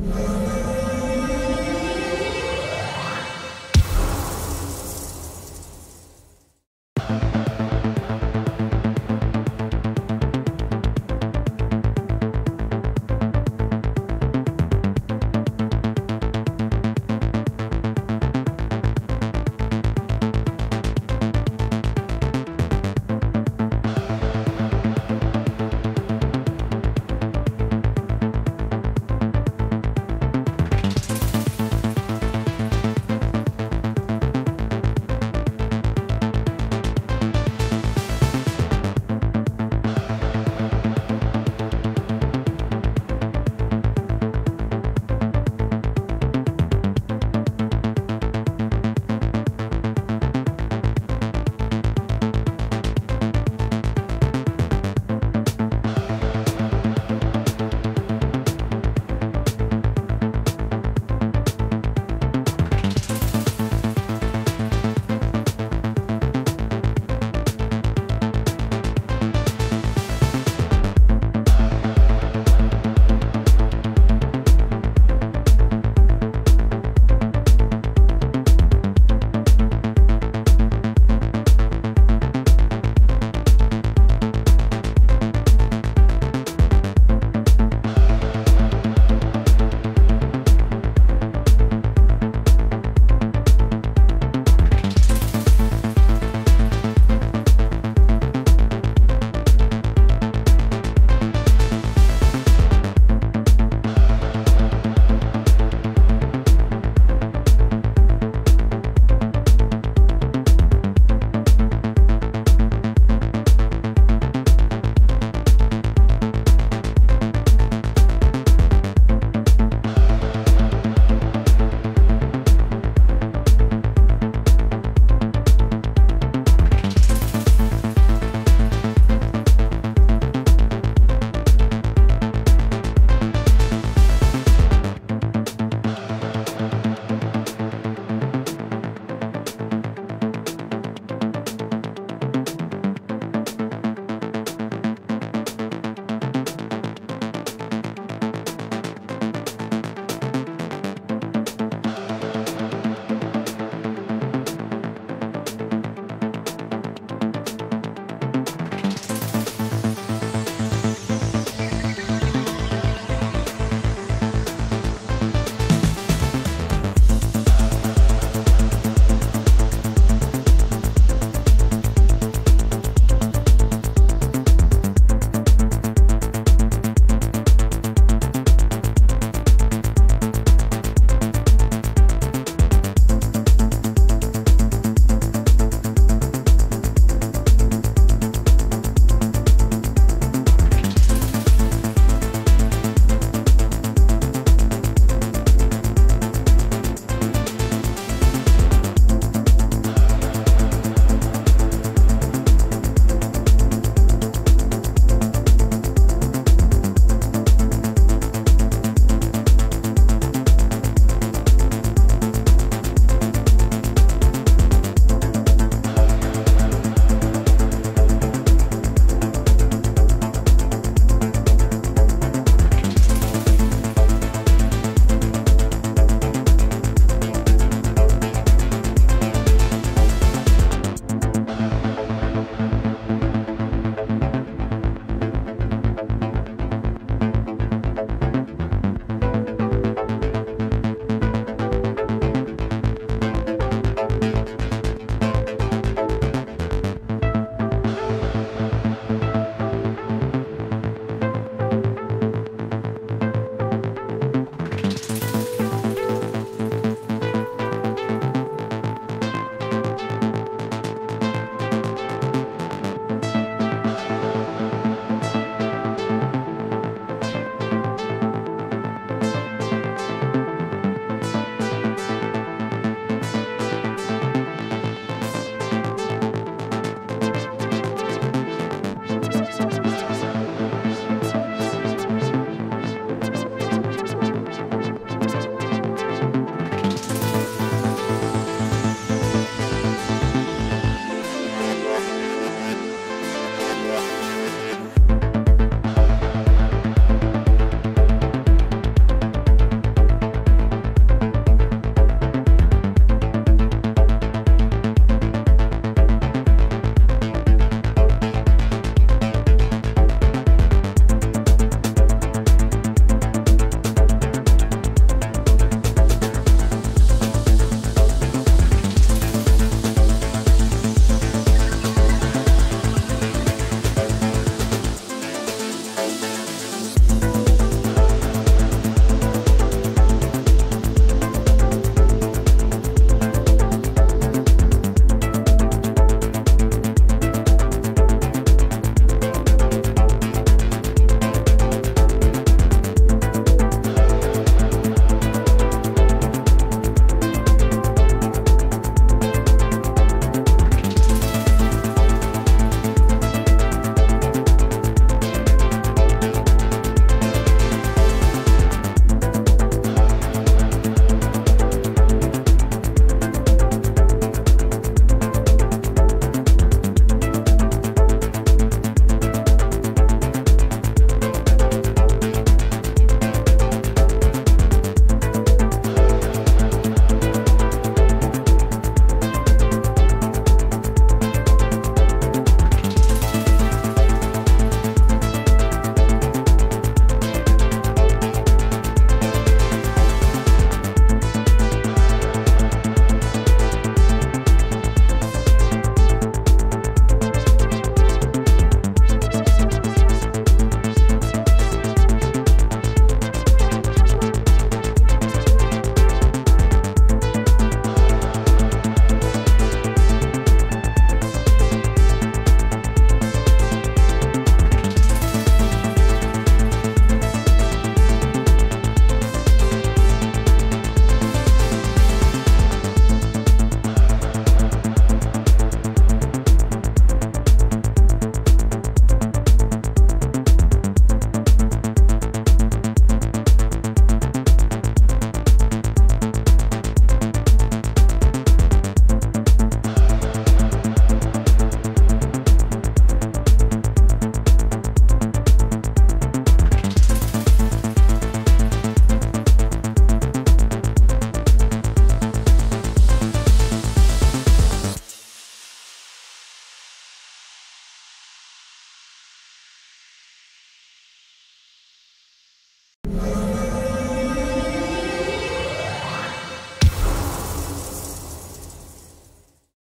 you